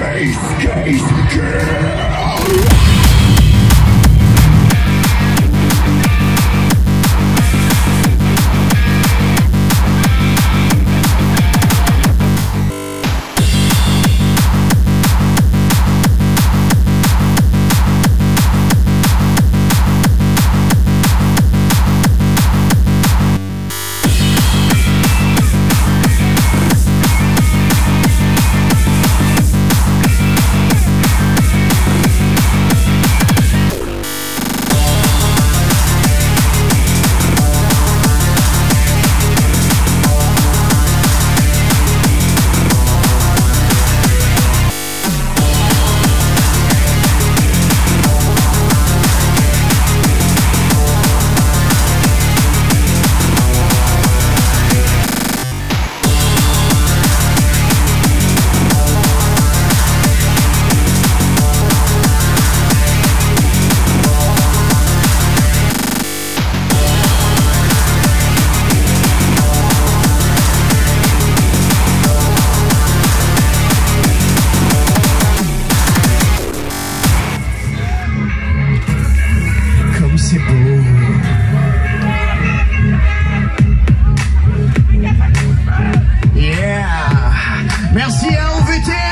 Case, case, kill Yeah.